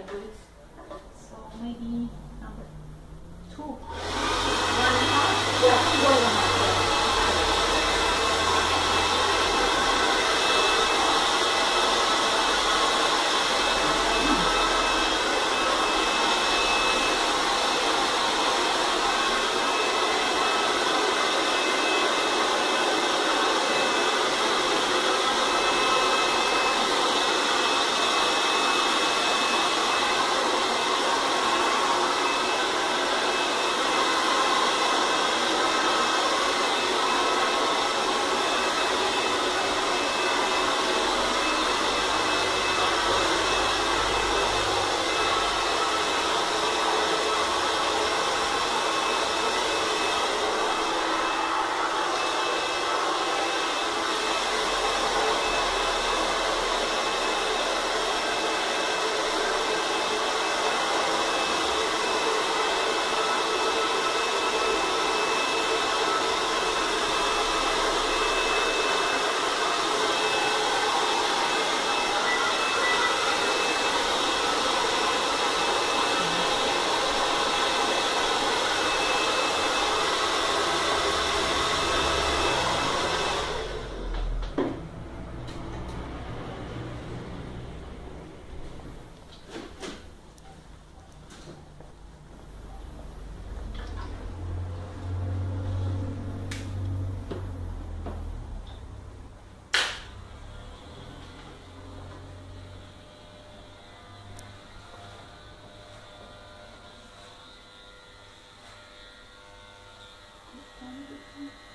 I. So maybe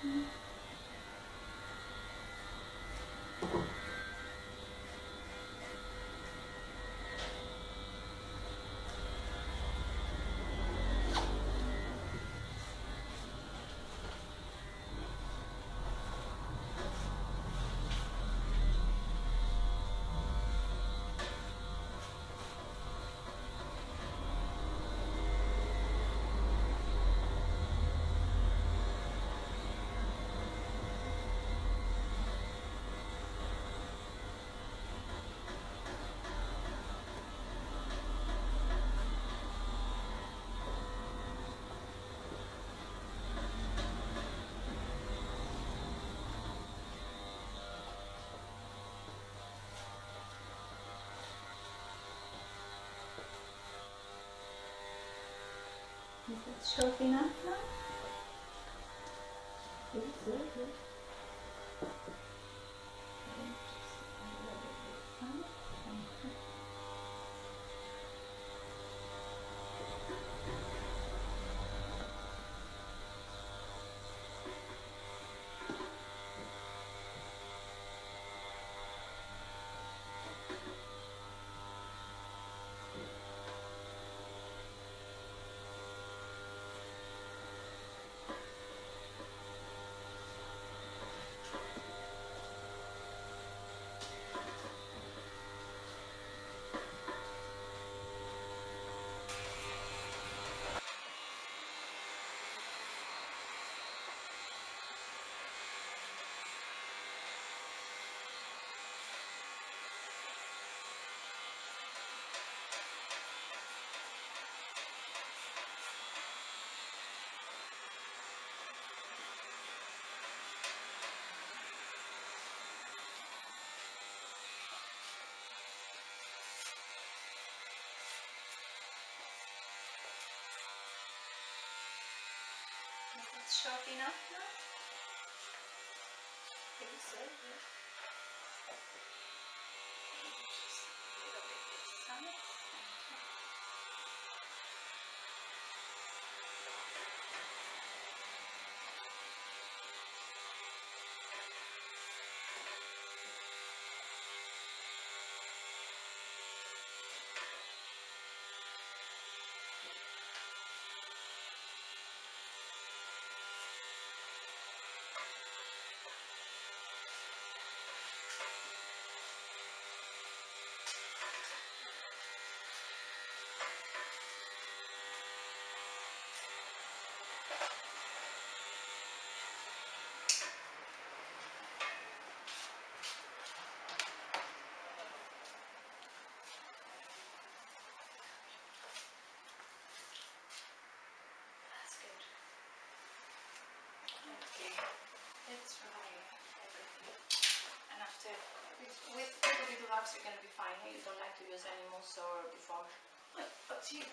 Mm-hmm. Short enough now? Yes, yes, yes. Is it short enough now? I Think so, yeah. Let's try. And after, with, with little bit you're gonna be fine. You don't like to use any mousse or before. But, but you.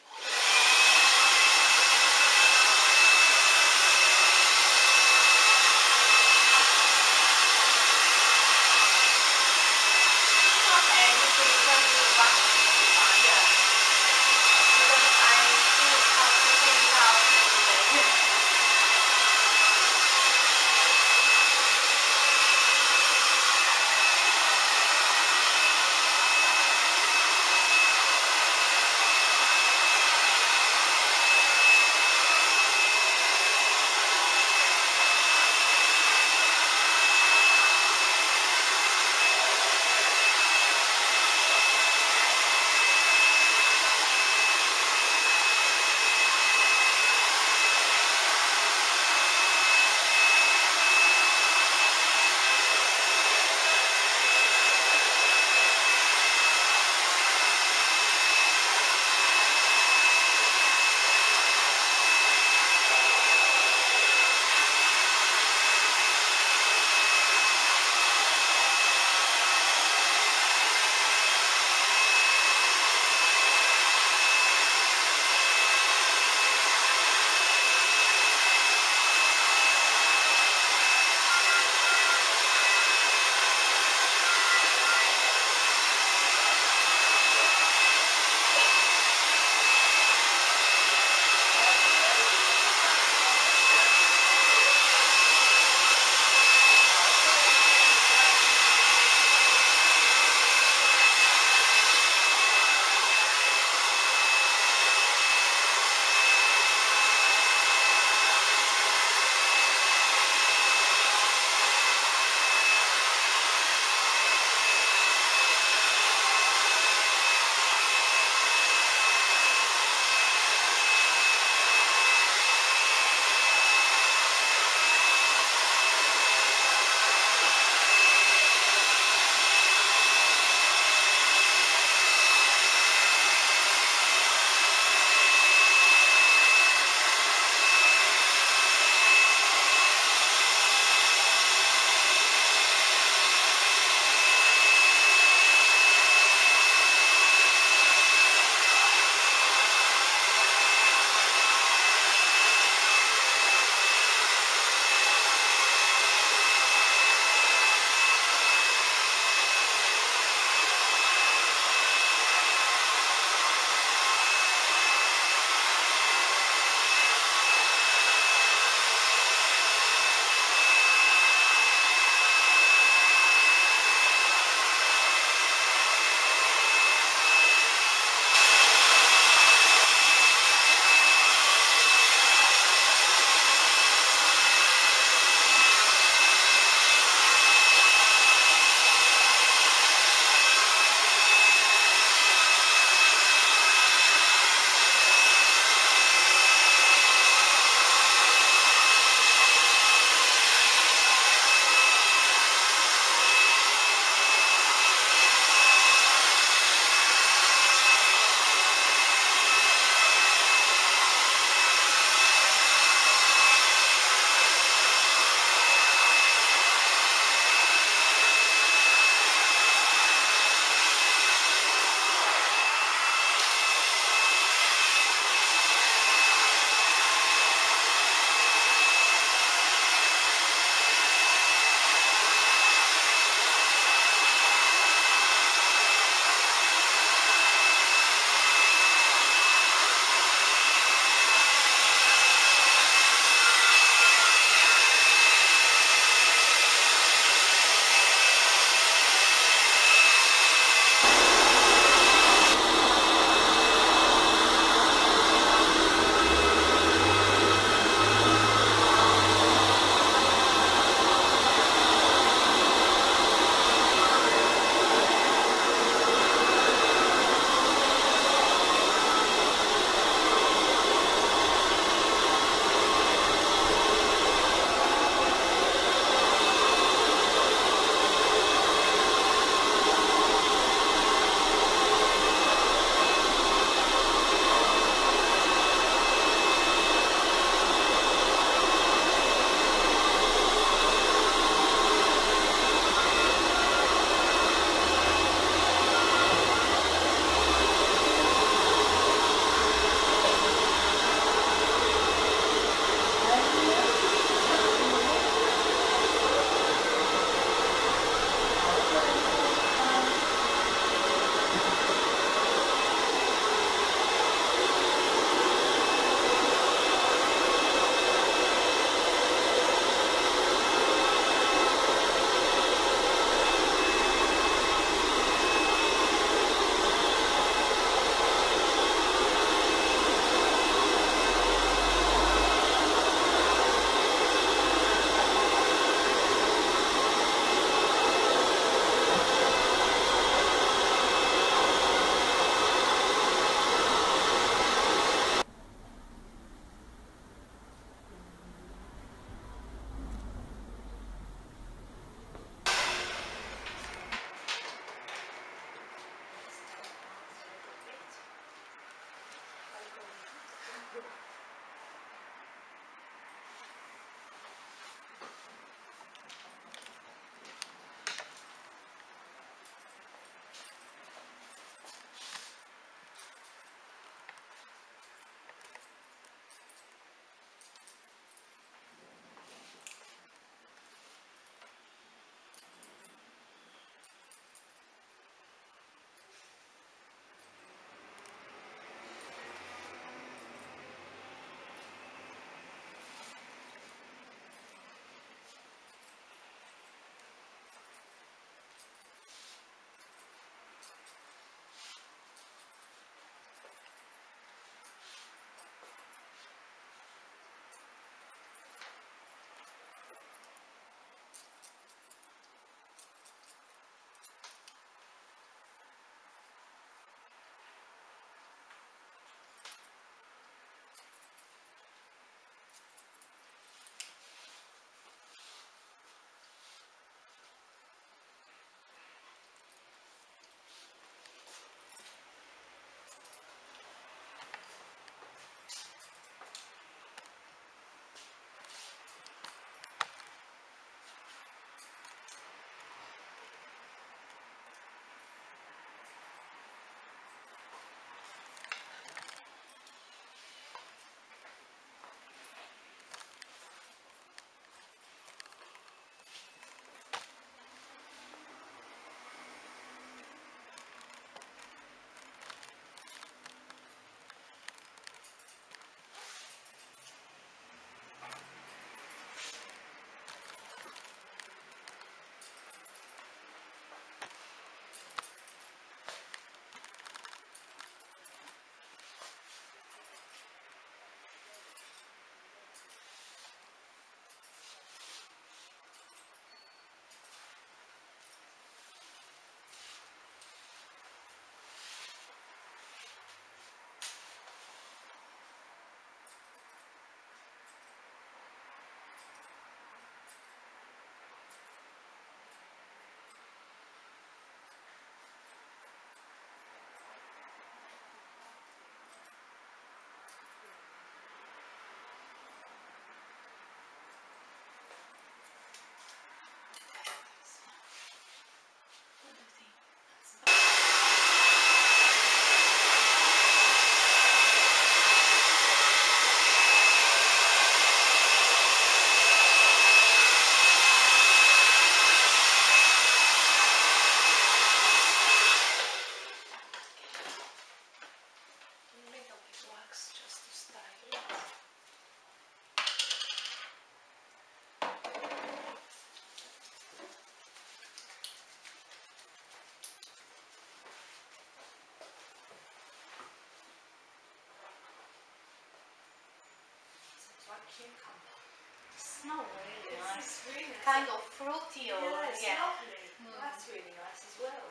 Really This nice. is really nice. Kind of fruity or yeah, it's yeah. lovely. Mm. That's really nice as well.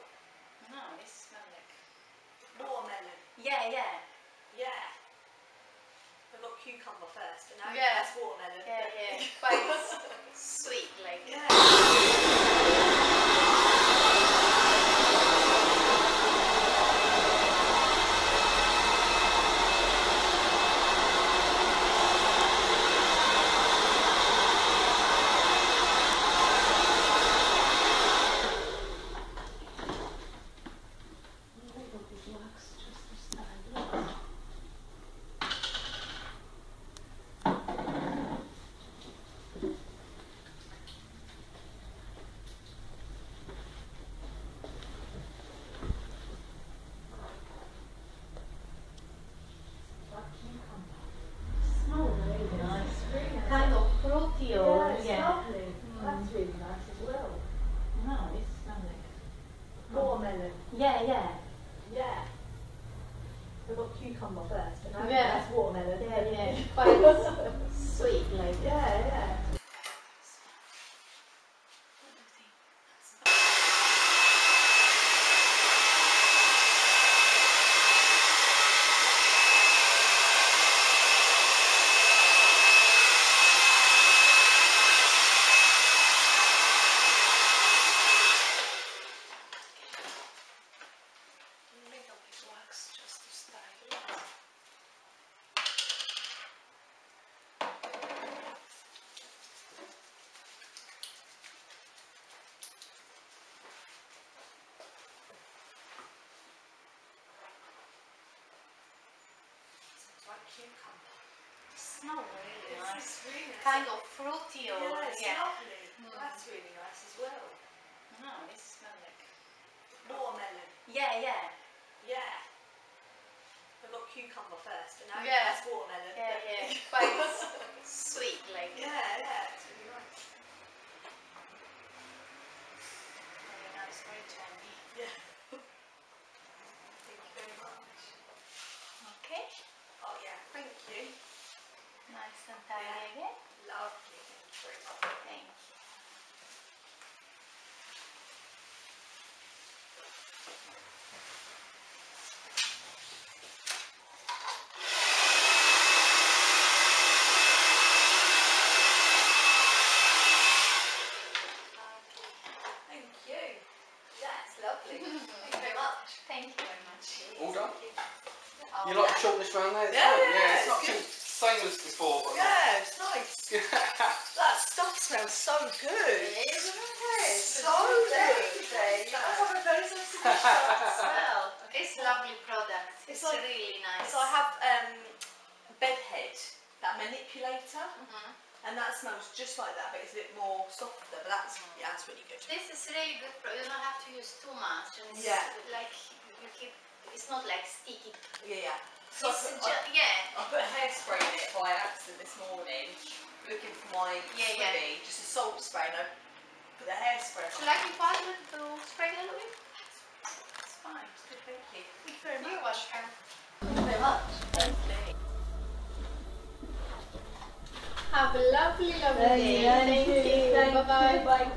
No, it smells like. Watermelon. Yeah, yeah. Yeah. I got cucumber first, but now Yeah. that's watermelon. Yeah, but- yeah. Quite sweet, like. yeah. Smells really nice. Really nice. Kind of fruity or Yeah, it's yeah. lovely. Mm. That's really nice as well. No, it smells like. Watermelon. Yeah, yeah. Yeah. I got cucumber first, but now Yeah. that's watermelon. Yeah, yeah. Quite sweet, like. yeah, yeah. Little bit wax just to style it. It's cucumber. Smells really This nice. is really nice. Kind of fruity or yeah, it's yeah. lovely. Mm. That's really nice as well. No, it smells like. Watermelon. Yeah, yeah. Yeah. I got cucumber first, but now Yeah. that's watermelon. Yeah, but- yeah. Sweet, like. yeah, yeah. It's really nice. Very nice, very tangy. Yeah. Thank you very much. Okay. Oh yeah, thank you. Nice and tidy again. Lovely. Thank you very much. Thank you. Thank you. That's lovely. Thank you very much. Thank you very much. All done? Oh, You like the shortness round there? It's Yeah, fine. yeah, it's not it's too same as before, but Yeah, it's nice. not. That stuff smells so good. Isn't it? So good. That That's what a very sensitive smell. It's lovely product. It's like- really nice. So I have um, bedhead, that manipulator, Mhm. and that smells just like that, but it's a bit more softer. But that's yeah, that's really good. This is really good. You don't have to use too much, and it's Yeah. like you keep. It's not like sticky. Yeah, yeah. So I put, I, yeah. I put hairspray in it by accident this morning, looking for my Yeah, yeah. just a salt spray, and I put the hairspray. Would you like partner to spray a little bit? It's fine. Good, thank you. Thank you very You're much. welcome. Thank you very much. Thank you. Have a lovely, lovely day. Thank you. Bye bye. Bye.